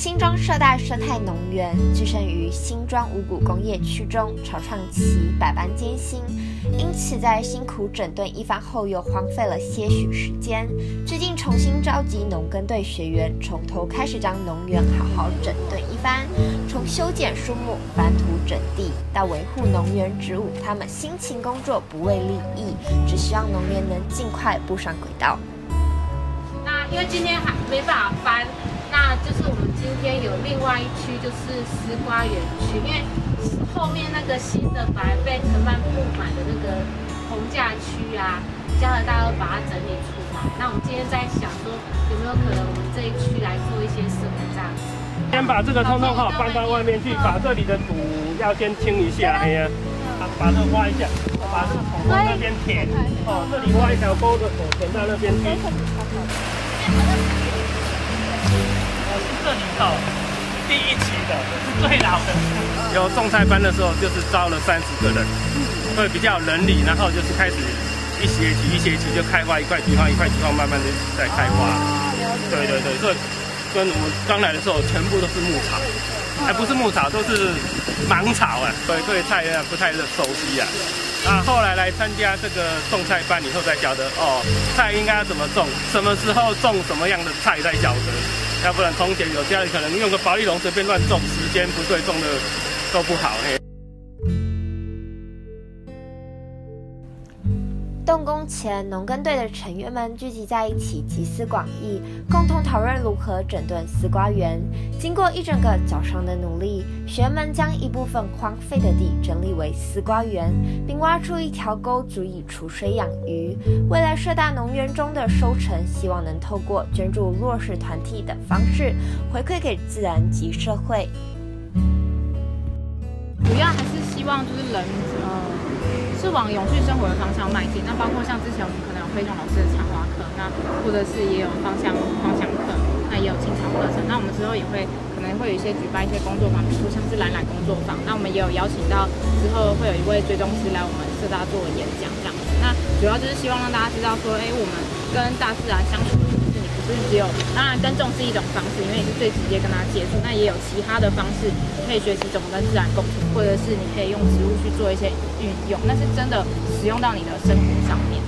新庄社大生态农园置身于新庄五股工业区中，草创期百般艰辛，因此在辛苦整顿一番后，又荒废了些许时间。最近重新召集农耕队学员，从头开始将农园好好整顿一番，从修剪树木、翻土整地到维护农园植物，他们辛勤工作，不为利益，只希望农园能尽快步上轨道。那因为今天还没办法翻。外一区，就是丝瓜园区，因为后面那个新的本来被藤蔓布满的那个红架区啊，加拿大要把它整理出来。那我们今天在想说，有没有可能我们这一区来做一些什么这样子？先把这个通通好搬到外面去，把这里的土要先清一下，哎呀，把这挖一下，把这个土往那边填，哦，这里挖一条沟的土填到那边去。这里头第一期的是最老的，有种菜班的时候就是招了三十个人，会比较人力，然后就是开始一学期一学期就开花一块地方一块地方慢慢的在开花。对对对，所以跟我们刚来的时候全部都是牧草，还不是牧草，都是芒草啊，所以对菜啊不太熟悉啊。啊，后来来参加这个种菜班以后才晓得，哦，菜应该要怎么种，什么时候种什么样的菜才晓得。要不然，冬天有家里可能用个保利龙随便乱种，时间不对，种的都不好嘿。动工前，农耕队的成员们聚集在一起，集思广益，共同讨论如何整顿丝瓜园。经过一整个早上的努力，学员们将一部分荒废的地整理为丝瓜园，并挖出一条沟，足以储水养鱼。未来社大农园中的收成，希望能透过捐助弱势团体等方式，回馈给自然及社会。主要还是希望就是人，是往永续生活的方向迈进。那包括像之前我们可能有飞熊老师的插花课，那或者是也有芳香芳香课，那也有清草课程。那我们之后也会可能会有一些举办一些工作坊，比如说像是懒懒工作坊。那我们也有邀请到之后会有一位追踪师来我们社大做演讲这样子。那主要就是希望让大家知道说，哎，我们跟大自然相处。就是只有，当然耕种是一种方式，因为你是最直接跟它接触。那也有其他的方式，可以学习怎么跟自然共处，或者是你可以用植物去做一些运用，那是真的使用到你的生活上面。